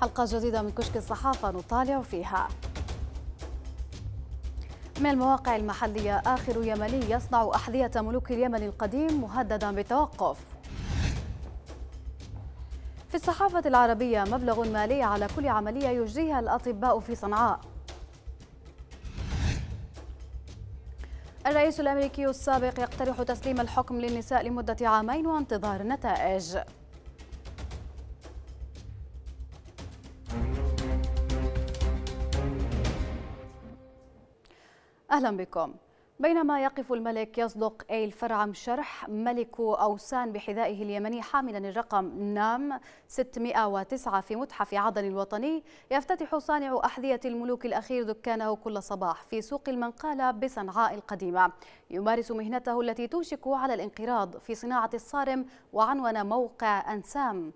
حلقة جديدة من كشك الصحافة نطالع فيها. من المواقع المحلية آخر يمني يصنع أحذية ملوك اليمن القديم مهددا بالتوقف في الصحافة العربية مبلغ مالي على كل عملية يجريها الأطباء في صنعاء. الرئيس الأمريكي السابق يقترح تسليم الحكم للنساء لمدة عامين وانتظار النتائج أهلا بكم. بينما يقف الملك يصدق إيل فرعم شرح ملك أوسان بحذائه اليمني حاملا الرقم نام 609 في متحف عدن الوطني. يفتتح صانع أحذية الملوك الأخير دكانه كل صباح في سوق المنقالة بصنعاء القديمة. يمارس مهنته التي توشك على الانقراض في صناعة الصارم وعنون موقع أنسام.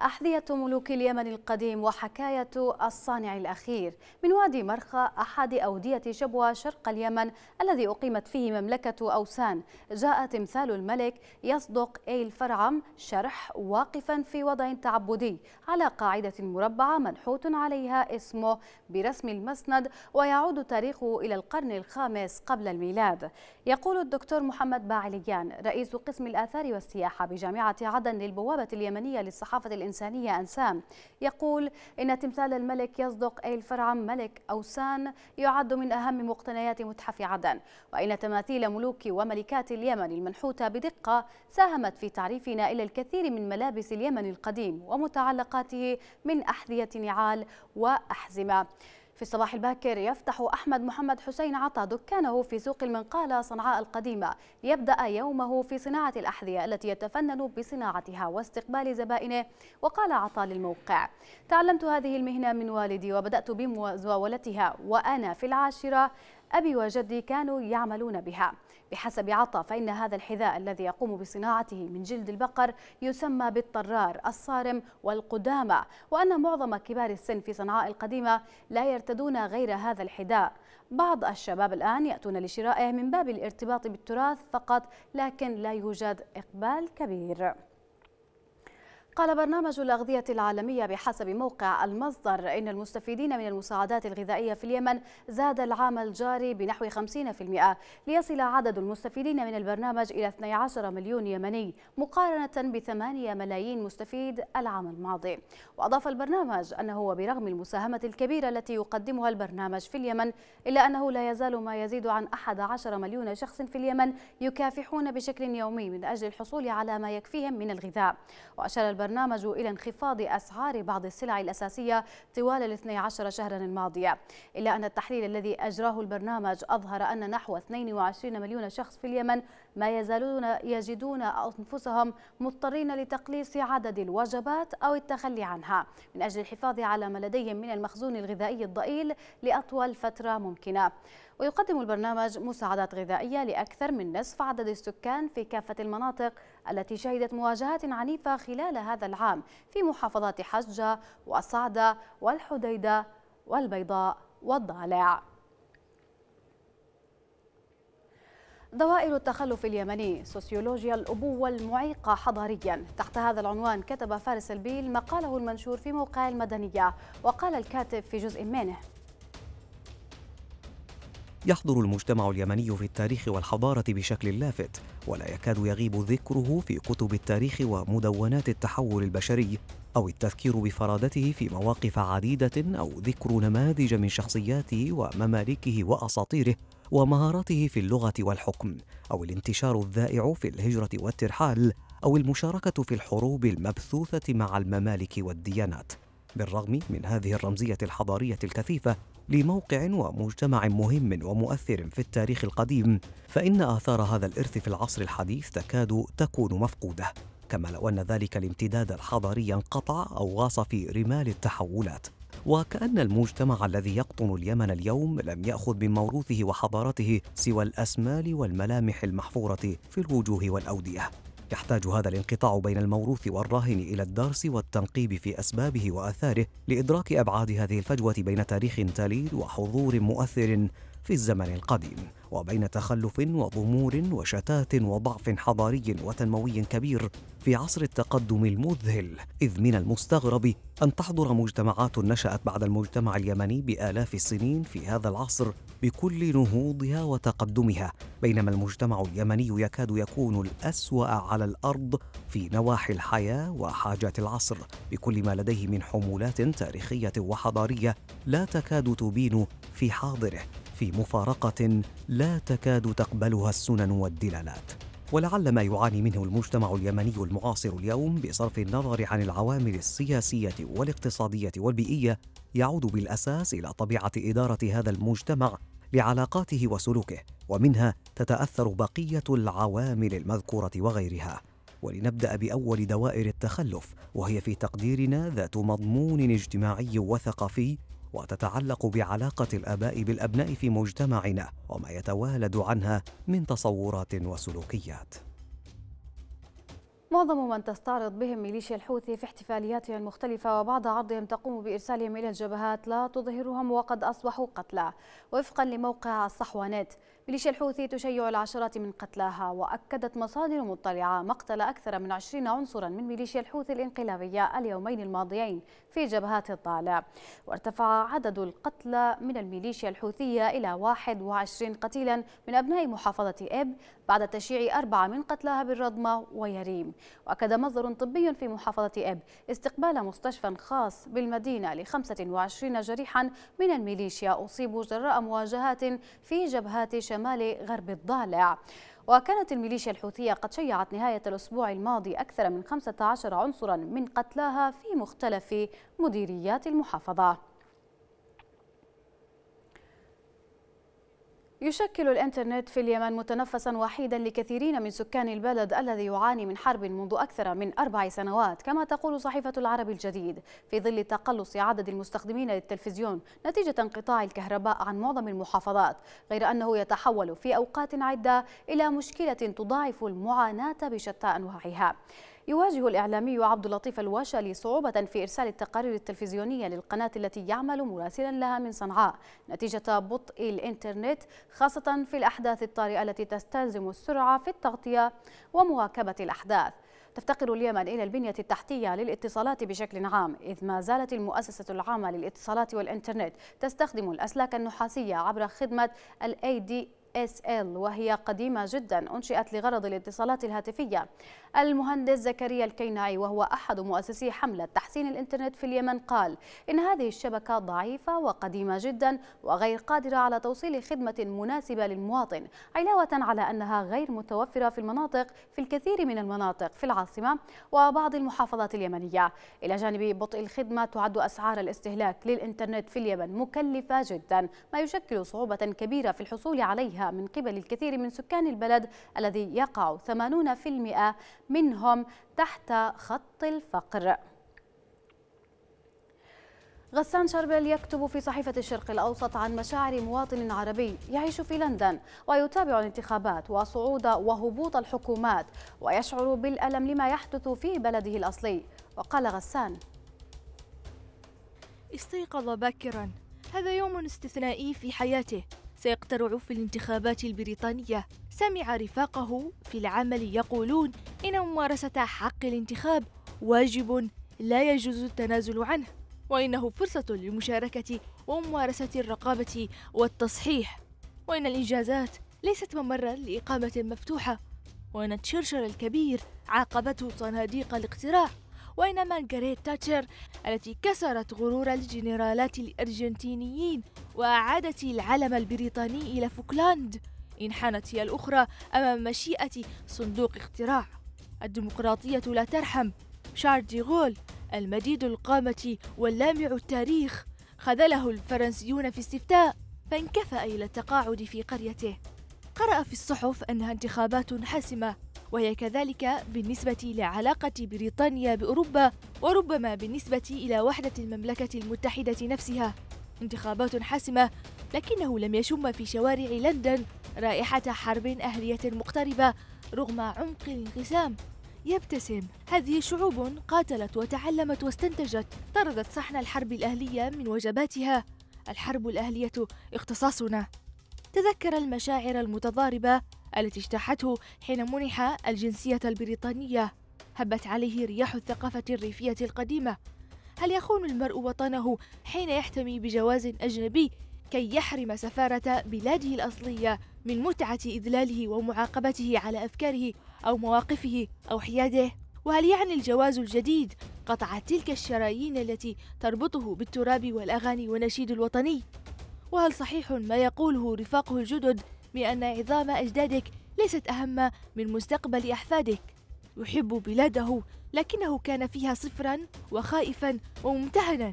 أحذية ملوك اليمن القديم وحكاية الصانع الأخير. من وادي مرخى أحد أودية شبوة شرق اليمن الذي أقيمت فيه مملكة أوسان. جاء تمثال الملك يصدق أيل فرعم شرح واقفا في وضع تعبدي على قاعدة مربعة منحوت عليها اسمه برسم المسند ويعود تاريخه إلى القرن الخامس قبل الميلاد. يقول الدكتور محمد باعليان رئيس قسم الآثار والسياحة بجامعة عدن للبوابة اليمنية للصحافة الإنسانية أنسام. يقول إن تمثال الملك يصدق أي الفرعم ملك أوسان يعد من أهم مقتنيات متحف عدن. وإن تماثيل ملوك وملكات اليمن المنحوتة بدقة ساهمت في تعريفنا إلى الكثير من ملابس اليمن القديم ومتعلقاته من أحذية نعال وأحزمة. في الصباح الباكر يفتح أحمد محمد حسين عطا دكانه في سوق المنقالة صنعاء القديمة. ليبدأ يومه في صناعة الأحذية التي يتفنن بصناعتها واستقبال زبائنه وقال عطا للموقع. تعلمت هذه المهنة من والدي وبدأت بمزاولتها وأنا في العاشرة. أبي وجدي كانوا يعملون بها. بحسب عطا فإن هذا الحذاء الذي يقوم بصناعته من جلد البقر يسمى بالطرار الصارم والقدامى. وأن معظم كبار السن في صنعاء القديمة لا يرتدون غير هذا الحذاء. بعض الشباب الآن يأتون لشرائه من باب الارتباط بالتراث فقط لكن لا يوجد إقبال كبير. قال برنامج الأغذية العالمية بحسب موقع المصدر إن المستفيدين من المساعدات الغذائية في اليمن زاد العام الجاري بنحو 50% ليصل عدد المستفيدين من البرنامج إلى 12 مليون يمني مقارنة ب 8 ملايين مستفيد العام الماضي. وأضاف البرنامج أنه وبرغم المساهمة الكبيرة التي يقدمها البرنامج في اليمن إلا أنه لا يزال ما يزيد عن 11 مليون شخص في اليمن يكافحون بشكل يومي من أجل الحصول على ما يكفيهم من الغذاء. وأشار البرنامج البرنامج إلى انخفاض أسعار بعض السلع الأساسية طوال ال 12 شهرا الماضية. إلا أن التحليل الذي أجراه البرنامج أظهر أن نحو 22 مليون شخص في اليمن ما يزالون يجدون أنفسهم مضطرين لتقليص عدد الوجبات أو التخلي عنها من أجل الحفاظ على ما لديهم من المخزون الغذائي الضئيل لأطول فترة ممكنة. ويقدم البرنامج مساعدات غذائية لأكثر من نصف عدد السكان في كافة المناطق التي شهدت مواجهات عنيفة خلال هذا العام في محافظات حجة والصعدة والحديدة والبيضاء والضالع. دوائر التخلف اليمني سوسيولوجيا الأبوة المعيقة حضاريا. تحت هذا العنوان كتب فارس البيل مقاله المنشور في موقع المدنية وقال الكاتب في جزء منه يحضر المجتمع اليمني في التاريخ والحضارة بشكل لافت ولا يكاد يغيب ذكره في كتب التاريخ ومدونات التحول البشري أو التذكير بفرادته في مواقف عديدة أو ذكر نماذج من شخصياته وممالكه وأساطيره ومهاراته في اللغة والحكم أو الانتشار الذائع في الهجرة والترحال أو المشاركة في الحروب المبثوثة مع الممالك والديانات بالرغم من هذه الرمزية الحضارية الكثيفة. لموقع ومجتمع مهم ومؤثر في التاريخ القديم فإن آثار هذا الإرث في العصر الحديث تكاد تكون مفقودة كما لو أن ذلك الامتداد الحضاري انقطع أو غاص في رمال التحولات. وكأن المجتمع الذي يقطن اليمن اليوم لم يأخذ من موروثه وحضارته سوى الأسمال والملامح المحفورة في الوجوه والأودية. يحتاج هذا الانقطاع بين الموروث والراهن إلى الدرس والتنقيب في أسبابه وآثاره لإدراك أبعاد هذه الفجوة بين تاريخ تليد وحضور مؤثر في الزمن القديم. وبين تخلف وضمور وشتات وضعف حضاري وتنموي كبير في عصر التقدم المذهل إذ من المستغرب أن تحضر مجتمعات نشأت بعد المجتمع اليمني بآلاف السنين في هذا العصر بكل نهوضها وتقدمها بينما المجتمع اليمني يكاد يكون الأسوأ على الأرض في نواحي الحياة وحاجات العصر بكل ما لديه من حمولات تاريخية وحضارية لا تكاد تبين في حاضره. في مفارقة لا تكاد تقبلها السنن والدلالات. ولعل ما يعاني منه المجتمع اليمني المعاصر اليوم بصرف النظر عن العوامل السياسية والاقتصادية والبيئية يعود بالأساس إلى طبيعة إدارة هذا المجتمع لعلاقاته وسلوكه ومنها تتأثر بقية العوامل المذكورة وغيرها. ولنبدأ بأول دوائر التخلف وهي في تقديرنا ذات مضمون اجتماعي وثقافي وتتعلق بعلاقة الآباء بالأبناء في مجتمعنا وما يتوالد عنها من تصورات وسلوكيات. معظم من تستعرض بهم ميليشيا الحوثي في احتفالياتها المختلفة وبعد عرضهم تقوم بإرسالهم إلى الجبهات لا تظهرهم وقد أصبحوا قتلى. وفقا لموقع الصحوانات ميليشيا الحوثي تشيع العشرات من قتلاها وأكدت مصادر مطلعة مقتل أكثر من عشرين عنصرا من ميليشيا الحوثي الإنقلابية اليومين الماضيين في جبهات الطالع. وارتفع عدد القتلى من الميليشيا الحوثية إلى 21 قتيلا من أبناء محافظة إب بعد تشييع أربعة من قتلاها بالرضمة ويريم. وأكد مصدر طبي في محافظة إب استقبال مستشفى خاص بالمدينة ل 25 جريحا من الميليشيا أصيبوا جراء مواجهات في جبهات شمال غرب الضالع. وكانت الميليشيا الحوثية قد شيعت نهاية الأسبوع الماضي أكثر من 15 عنصرا من قتلاها في مختلف مديريات المحافظة. يشكل الإنترنت في اليمن متنفسا وحيدا لكثيرين من سكان البلد الذي يعاني من حرب منذ أكثر من أربع سنوات كما تقول صحيفة العرب الجديد. في ظل تقلص عدد المستخدمين للتلفزيون نتيجة انقطاع الكهرباء عن معظم المحافظات غير أنه يتحول في أوقات عدة إلى مشكلة تضاعف المعاناة بشتى أنواعها. يواجه الإعلامي عبد اللطيف الواشلي صعوبة في إرسال التقارير التلفزيونية للقناة التي يعمل مراسلا لها من صنعاء. نتيجة بطء الإنترنت خاصة في الأحداث الطارئة التي تستلزم السرعة في التغطية ومواكبة الأحداث. تفتقر اليمن إلى البنية التحتية للاتصالات بشكل عام إذ ما زالت المؤسسة العامة للاتصالات والإنترنت تستخدم الأسلاك النحاسية عبر خدمة ال AD SL وهي قديمة جدا أنشئت لغرض الاتصالات الهاتفية. المهندس زكريا الكيناعي وهو أحد مؤسسي حملة تحسين الإنترنت في اليمن قال إن هذه الشبكة ضعيفة وقديمة جدا وغير قادرة على توصيل خدمة مناسبة للمواطن علاوة على أنها غير متوفرة في المناطق في الكثير من المناطق في العاصمة وبعض المحافظات اليمنية. إلى جانب بطء الخدمة تعد أسعار الاستهلاك للإنترنت في اليمن مكلفة جدا ما يشكل صعوبة كبيرة في الحصول من قبل الكثير من سكان البلد الذي يقع 80% منهم تحت خط الفقر. غسان شربل يكتب في صحيفة الشرق الأوسط عن مشاعر مواطن عربي يعيش في لندن ويتابع الانتخابات وصعود وهبوط الحكومات ويشعر بالألم لما يحدث في بلده الأصلي. وقال غسان استيقظ باكرا. هذا يوم استثنائي في حياته. سيقترع في الانتخابات البريطانية. سمع رفاقه في العمل يقولون إن ممارسة حق الانتخاب واجب لا يجوز التنازل عنه وإنه فرصة للمشاركة وممارسة الرقابة والتصحيح. وإن الإنجازات ليست ممرا لإقامة مفتوحة وإن تشرشل الكبير عاقبته صناديق الاقتراع. وإن مارغريت تاتشر التي كسرت غرور الجنرالات الأرجنتينيين وأعادت العلم البريطاني إلى فوكلاند. انحنت هي الأخرى أمام مشيئة صندوق اقتراع. الديمقراطية لا ترحم. شارل ديغول المديد القامة واللامع التاريخ خذله الفرنسيون في استفتاء فانكفأ إلى التقاعد في قريته. قرأ في الصحف أنها انتخابات حاسمة. وهي كذلك بالنسبة لعلاقة بريطانيا بأوروبا وربما بالنسبة إلى وحدة المملكة المتحدة نفسها. انتخابات حاسمة لكنه لم يشم في شوارع لندن رائحة حرب أهلية مقتربة رغم عمق الانقسام. يبتسم. هذه شعوب قاتلت وتعلمت واستنتجت طردت صحن الحرب الأهلية من وجباتها. الحرب الأهلية اختصاصنا. تذكر المشاعر المتضاربة التي اجتاحته حين منح الجنسية البريطانية هبت عليه رياح الثقافة الريفية القديمة هل يخون المرء وطنه حين يحتمي بجواز أجنبي كي يحرم سفارة بلاده الأصلية من متعة إذلاله ومعاقبته على أفكاره أو مواقفه أو حياده؟ وهل يعني الجواز الجديد قطع تلك الشرايين التي تربطه بالتراب والأغاني والنشيد الوطني؟ وهل صحيح ما يقوله رفاقه الجدد بأن عظام أجدادك ليست أهم من مستقبل أحفادك؟ يحب بلاده لكنه كان فيها صفرا وخائفا وممتهنا.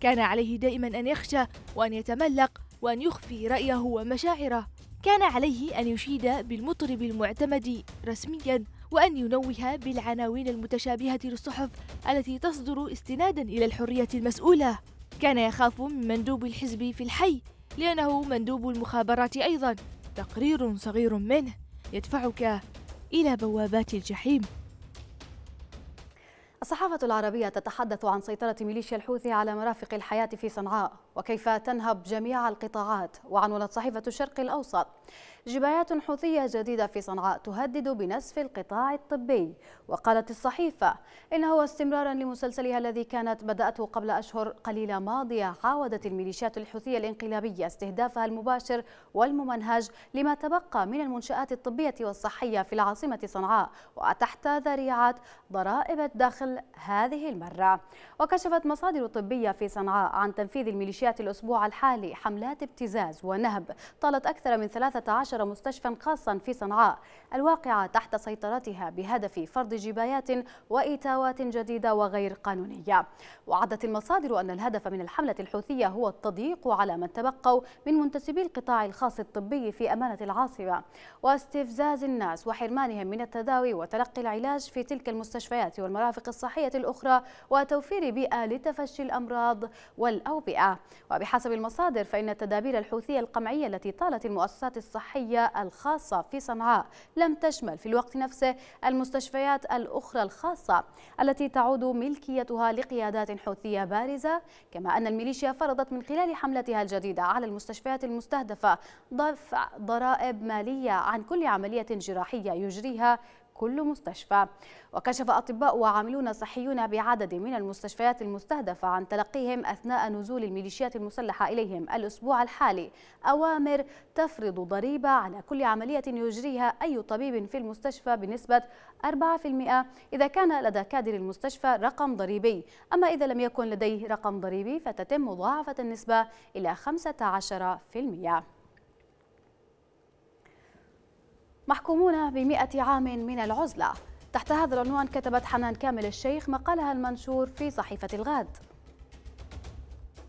كان عليه دائما أن يخشى وأن يتملق وأن يخفي رأيه ومشاعره. كان عليه أن يشيد بالمطرب المعتمد رسميا وأن ينوه بالعناوين المتشابهة للصحف التي تصدر استنادا إلى الحرية المسؤولة. كان يخاف من مندوب الحزب في الحي لأنه مندوب المخابرات أيضا. تقرير صغير منه يدفعك إلى بوابات الجحيم. الصحافة العربية تتحدث عن سيطرة ميليشيا الحوثي على مرافق الحياة في صنعاء وكيف تنهب جميع القطاعات وعنونت صحيفة الشرق الأوسط. جبايات حوثية جديدة في صنعاء تهدد بنسف القطاع الطبي. وقالت الصحيفة إنه استمرارا لمسلسلها الذي كانت بدأته قبل أشهر قليلة ماضية عاودت الميليشيات الحوثية الإنقلابية استهدافها المباشر والممنهج لما تبقى من المنشآت الطبية والصحية في العاصمة صنعاء وتحت ذريعة ضرائب الدخل هذه المرة. وكشفت مصادر طبية في صنعاء عن تنفيذ الميليشيات الأسبوع الحالي حملات ابتزاز ونهب. طالت أكثر من 13 مستشفى خاصا في صنعاء الواقعة تحت سيطرتها بهدف فرض جبايات وإيتاوات جديدة وغير قانونية. وعدت المصادر أن الهدف من الحملة الحوثية هو التضييق على من تبقوا من منتسبي القطاع الخاص الطبي في أمانة العاصمة. واستفزاز الناس وحرمانهم من التداوي وتلقي العلاج في تلك المستشفيات والمرافق الصحية الأخرى وتوفير بيئة لتفشي الأمراض والأوبئة. وبحسب المصادر فإن التدابير الحوثية القمعية التي طالت المؤسسات الصحية الخاصة في صنعاء. لم تشمل في الوقت نفسه المستشفيات الأخرى الخاصة التي تعود ملكيتها لقيادات حوثية بارزة كما أن الميليشيا فرضت من خلال حملتها الجديدة على المستشفيات المستهدفة ضرائب مالية عن كل عملية جراحية يجريها كل مستشفى. وكشف أطباء وعاملون صحيون بعدد من المستشفيات المستهدفة عن تلقيهم أثناء نزول الميليشيات المسلحة إليهم الأسبوع الحالي. أوامر تفرض ضريبة على كل عملية يجريها أي طبيب في المستشفى بنسبة 4% إذا كان لدى كادر المستشفى رقم ضريبي. أما إذا لم يكن لديه رقم ضريبي فتتم مضاعفة النسبة إلى 15% محكومون بمئة عام من العزلة. تحت هذا العنوان كتبت حنان كامل الشيخ مقالها المنشور في صحيفة الغاد.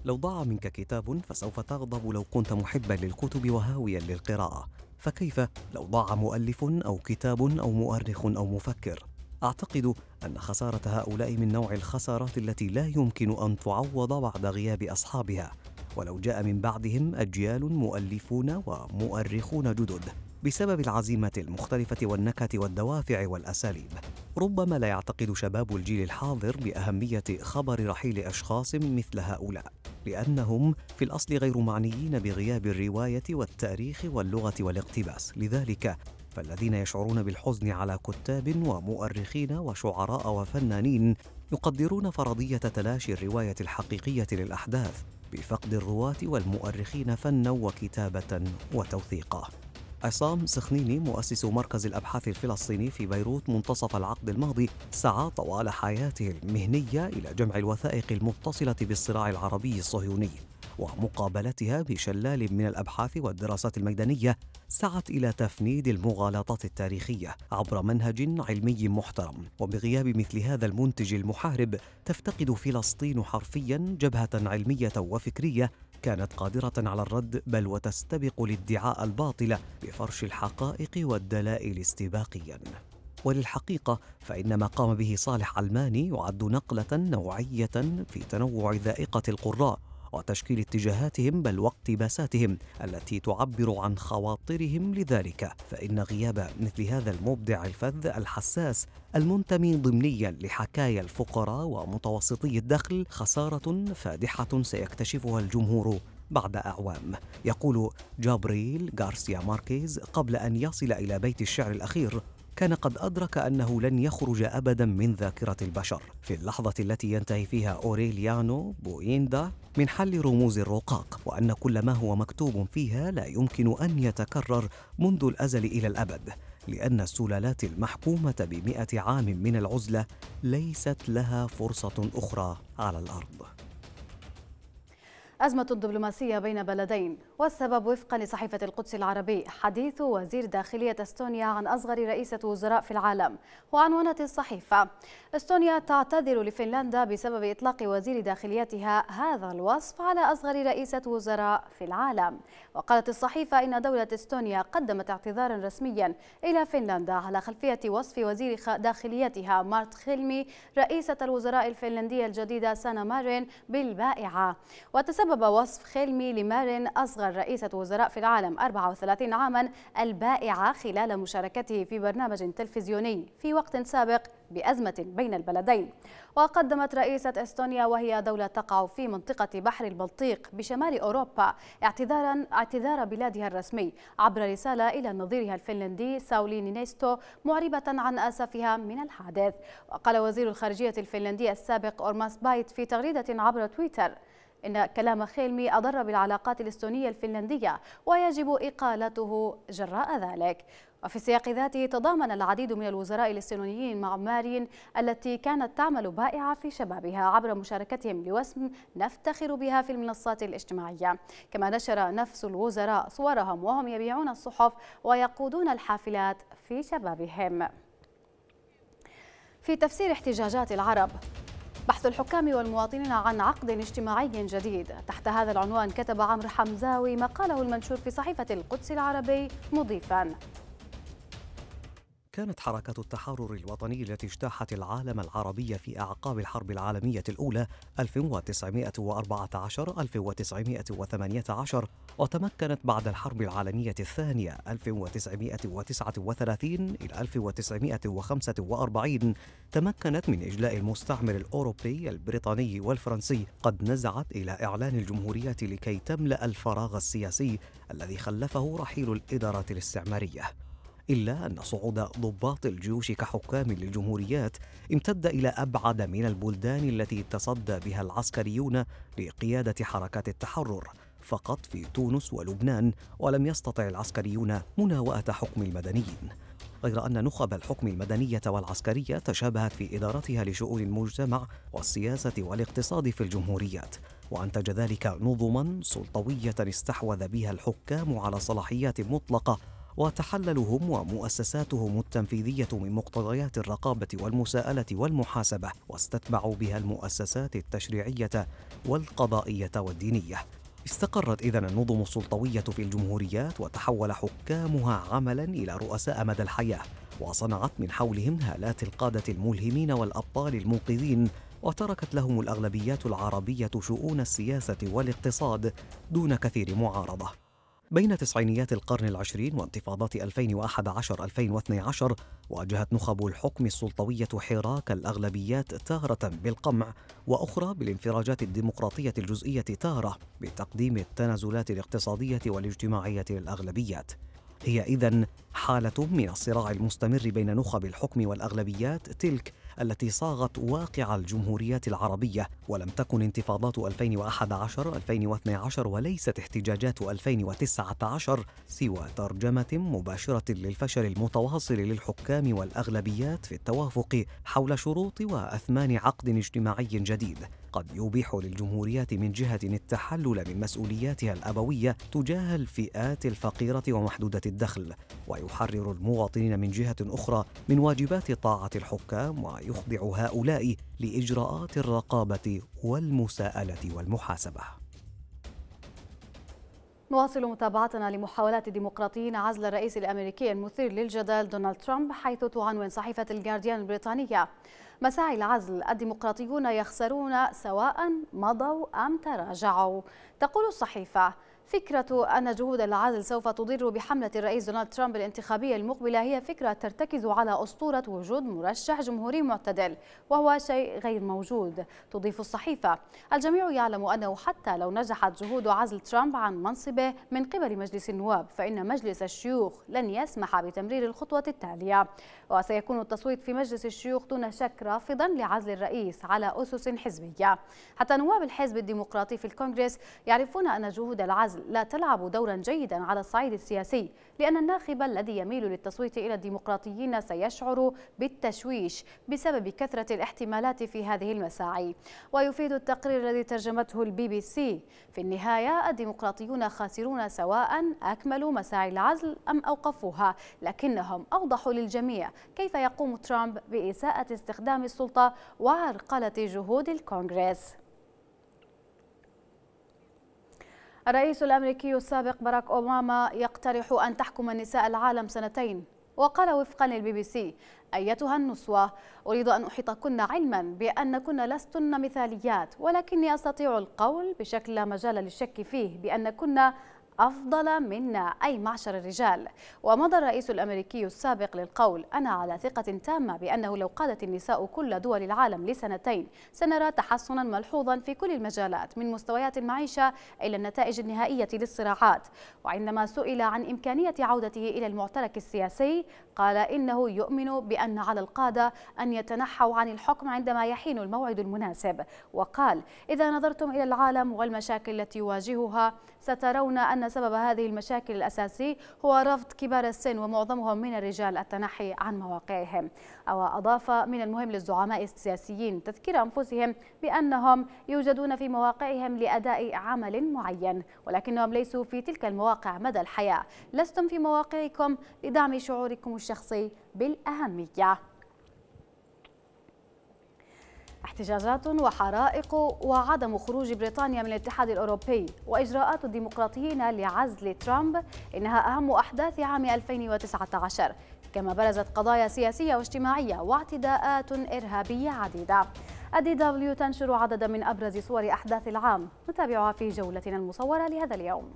لو ضاع منك كتاب فسوف تغضب لو كنت محبا للكتب وهاويا للقراءة. فكيف لو ضاع مؤلف أو كتاب أو مؤرخ أو مفكر؟ أعتقد أن خسارة هؤلاء من نوع الخسارات التي لا يمكن أن تعوض بعد غياب أصحابها. ولو جاء من بعدهم أجيال مؤلفون ومؤرخون جدد. بسبب العزيمة المختلفة والنكهة والدوافع والأساليب. ربما لا يعتقد شباب الجيل الحاضر بأهمية خبر رحيل أشخاص مثل هؤلاء لأنهم في الأصل غير معنيين بغياب الرواية والتاريخ واللغة والاقتباس. لذلك فالذين يشعرون بالحزن على كتاب ومؤرخين وشعراء وفنانين يقدرون فرضية تلاشي الرواية الحقيقية للأحداث بفقد الرواة والمؤرخين فنا وكتابة وتوثيقا. عصام سخنيني مؤسس مركز الأبحاث الفلسطيني في بيروت منتصف العقد الماضي سعى طوال حياته المهنية إلى جمع الوثائق المتصلة بالصراع العربي الصهيوني ومقابلتها بشلال من الأبحاث والدراسات الميدانية سعت إلى تفنيد المغالطات التاريخية عبر منهج علمي محترم. وبغياب مثل هذا المنتج المحارب تفتقد فلسطين حرفيا جبهة علمية وفكرية كانت قادرة على الرد بل وتستبق الادعاء الباطل بفرش الحقائق والدلائل استباقيا. وللحقيقة فإن ما قام به صالح علماني يعد نقلة نوعية في تنوع ذائقة القراء. وتشكيل اتجاهاتهم بل واقتباساتهم التي تعبر عن خواطرهم لذلك. فإن غياب مثل هذا المبدع الفذ الحساس المنتمي ضمنيا لحكايا الفقراء ومتوسطي الدخل خسارة فادحة سيكتشفها الجمهور بعد أعوام. يقول جابريل غارسيا ماركيز قبل أن يصل إلى بيت الشعر الأخير كان قد أدرك أنه لن يخرج أبدا من ذاكرة البشر في اللحظة التي ينتهي فيها أوريليانو بويندا من حل رموز الرقاق وأن كل ما هو مكتوب فيها لا يمكن أن يتكرر منذ الأزل إلى الأبد لأن السلالات المحكومة بمئة عام من العزلة ليست لها فرصة أخرى على الأرض. أزمة دبلوماسية بين بلدين. والسبب وفقا لصحيفة القدس العربي. حديث وزير داخلية إستونيا عن أصغر رئيسة وزراء في العالم وعنونت الصحيفة. إستونيا تعتذر لفنلندا بسبب إطلاق وزير داخليتها هذا الوصف على أصغر رئيسة وزراء في العالم. وقالت الصحيفة إن دولة إستونيا قدمت اعتذارا رسميا إلى فنلندا على خلفية وصف وزير داخليتها مارت خيلمي رئيسة الوزراء الفنلندية الجديدة سانا مارين بالبائعة. وتسبب وصف خيلمي لمارين أصغر رئيسة وزراء في العالم 34 عاما البائعة خلال مشاركته في برنامج تلفزيوني في وقت سابق بأزمة بين البلدين. وقدمت رئيسة إستونيا وهي دولة تقع في منطقة بحر البلطيق بشمال أوروبا اعتذارا اعتذار بلادها الرسمي عبر رسالة إلى نظيرها الفنلندي ساولي نينيستو معربة عن أسفها من الحادث. وقال وزير الخارجية الفنلندي السابق أورماس بايت في تغريدة عبر تويتر إن كلام خيلمي أضر بالعلاقات الإستونية الفنلندية ويجب إقالته جراء ذلك. وفي السياق ذاته تضامن العديد من الوزراء الإستونيين مع مارين التي كانت تعمل بائعة في شبابها عبر مشاركتهم لوسم نفتخر بها في المنصات الاجتماعية. كما نشر نفس الوزراء صورهم وهم يبيعون الصحف ويقودون الحافلات في شبابهم. في تفسير احتجاجات العرب بحث الحكام والمواطنين عن عقد اجتماعي جديد. تحت هذا العنوان كتب عمرو حمزاوي مقاله المنشور في صحيفة القدس العربي مضيفا. كانت حركة التحرر الوطني التي اجتاحت العالم العربي في أعقاب الحرب العالمية الأولى 1914 1918 وتمكنت بعد الحرب العالمية الثانية 1939 إلى 1945 تمكنت من إجلاء المستعمر الأوروبي البريطاني والفرنسي. قد نزعت إلى إعلان الجمهورية لكي تملأ الفراغ السياسي الذي خلفه رحيل الإدارة الاستعمارية. إلا أن صعود ضباط الجيوش كحكام للجمهوريات امتد إلى أبعد من البلدان التي تصدى بها العسكريون لقيادة حركات التحرر فقط في تونس ولبنان ولم يستطع العسكريون مناوئة حكم المدنيين. غير أن نخب الحكم المدنية والعسكرية تشابهت في إدارتها لشؤون المجتمع والسياسة والاقتصاد في الجمهوريات وأنتج ذلك نظما سلطوية استحوذ بها الحكام على صلاحيات مطلقة وتحللهم ومؤسساتهم التنفيذية من مقتضيات الرقابة والمساءلة والمحاسبة واستتبعوا بها المؤسسات التشريعية والقضائية والدينية. استقرت إذن النظم السلطوية في الجمهوريات وتحول حكامها عملا إلى رؤساء مدى الحياة وصنعت من حولهم هالات القادة الملهمين والأبطال المنقذين وتركت لهم الأغلبيات العربية شؤون السياسة والاقتصاد دون كثير معارضة. بين تسعينيات القرن العشرين وانتفاضات 2011-2012 واجهت نخب الحكم السلطوية حراك الأغلبيات تارة بالقمع وأخرى بالانفراجات الديمقراطية الجزئية تارة بتقديم التنازلات الاقتصادية والاجتماعية للأغلبيات. هي إذن حالة من الصراع المستمر بين نخب الحكم والأغلبيات تلك التي صاغت واقع الجمهوريات العربية ولم تكن انتفاضات 2011-2012 وليست احتجاجات 2019 سوى ترجمة مباشرة للفشل المتواصل للحكام والأغلبيات في التوافق حول شروط وأثمان عقد اجتماعي جديد. قد يبيح للجمهوريات من جهة التحلل من مسؤولياتها الأبوية تجاه الفئات الفقيرة ومحدودة الدخل ويحرر المواطنين من جهة أخرى من واجبات طاعة الحكام ويخضع هؤلاء لإجراءات الرقابة والمساءلة والمحاسبة. نواصل متابعتنا لمحاولات الديمقراطيين عزل الرئيس الأمريكي المثير للجدل دونالد ترامب حيث تعنون صحيفة الجارديان البريطانية. مساعي العزل الديمقراطيون يخسرون سواء مضوا أم تراجعوا. تقول الصحيفة فكرة أن جهود العزل سوف تضر بحملة الرئيس دونالد ترامب الانتخابية المقبلة هي فكرة ترتكز على أسطورة وجود مرشح جمهوري معتدل وهو شيء غير موجود تضيف الصحيفة. الجميع يعلم أنه حتى لو نجحت جهود عزل ترامب عن منصبه من قبل مجلس النواب فإن مجلس الشيوخ لن يسمح بتمرير الخطوة التالية. وسيكون التصويت في مجلس الشيوخ دون شك رافضا لعزل الرئيس على أسس حزبية. حتى نواب الحزب الديمقراطي في الكونغرس يعرفون أن جهود العزل لا تلعب دورا جيدا على الصعيد السياسي لأن الناخب الذي يميل للتصويت إلى الديمقراطيين سيشعر بالتشويش بسبب كثرة الاحتمالات في هذه المساعي. ويفيد التقرير الذي ترجمته البي بي سي في النهاية الديمقراطيون خاسرون سواء أكملوا مساعي العزل أم أوقفوها لكنهم أوضحوا للجميع كيف يقوم ترامب بإساءة استخدام السلطة وعرقلة جهود الكونغرس. الرئيس الأمريكي السابق باراك أوباما يقترح أن تحكم النساء العالم سنتين. وقال وفقا للبي بي سي أيتها النسوة أريد أن أحيطكن علما بأنكن لستن مثاليات ولكني أستطيع القول بشكل لا مجال للشك فيه بأنكن أفضل منا أي معشر الرجال. ومضى الرئيس الأمريكي السابق للقول أنا على ثقة تامة بأنه لو قادت النساء كل دول العالم لسنتين سنرى تحسنا ملحوظا في كل المجالات من مستويات المعيشة إلى النتائج النهائية للصراعات. وعندما سئل عن إمكانية عودته إلى المعترك السياسي قال إنه يؤمن بأن على القادة أن يتنحوا عن الحكم عندما يحين الموعد المناسب. وقال إذا نظرتم إلى العالم والمشاكل التي يواجهها سترون سبب هذه المشاكل الأساسي هو رفض كبار السن ومعظمهم من الرجال التنحي عن مواقعهم. وأضاف من المهم للزعماء السياسيين تذكير أنفسهم بأنهم يوجدون في مواقعهم لأداء عمل معين ولكنهم ليسوا في تلك المواقع مدى الحياة. لستم في مواقعكم لدعم شعوركم الشخصي بالأهمية. احتجاجات وحرائق وعدم خروج بريطانيا من الاتحاد الأوروبي وإجراءات الديمقراطيين لعزل ترامب إنها أهم أحداث عام 2019 كما برزت قضايا سياسية واجتماعية واعتداءات إرهابية عديدة. الدي دبليو تنشر عددا من أبرز صور أحداث العام نتابعها في جولتنا المصورة لهذا اليوم.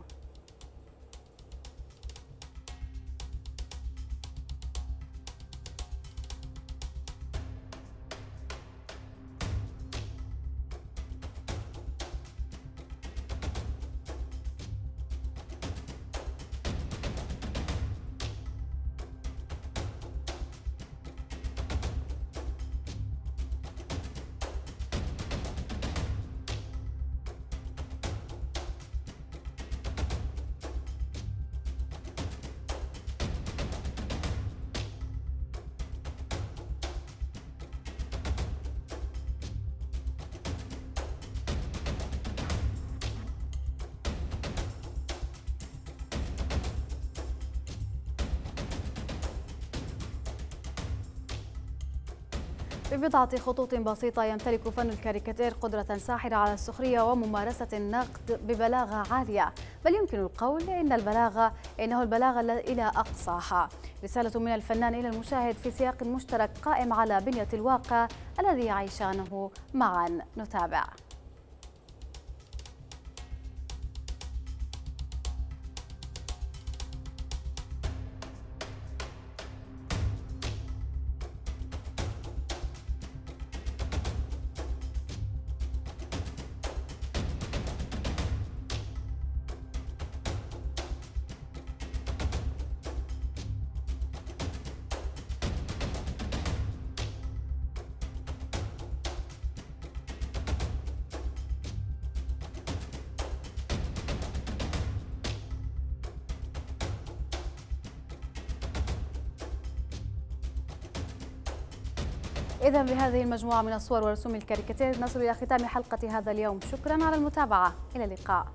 ببضعة خطوط بسيطة يمتلك فن الكاريكاتير قدرة ساحرة على السخرية وممارسة النقد ببلاغة عالية. بل يمكن القول إن البلاغة إنه البلاغة إلى أقصاها. رسالة من الفنان إلى المشاهد في سياق مشترك قائم على بنية الواقع الذي يعيشانه معا. نتابع. إذا بهذه المجموعة من الصور ورسوم الكاريكاتير نصل إلى ختام حلقة هذا اليوم. شكرا على المتابعة. إلى اللقاء.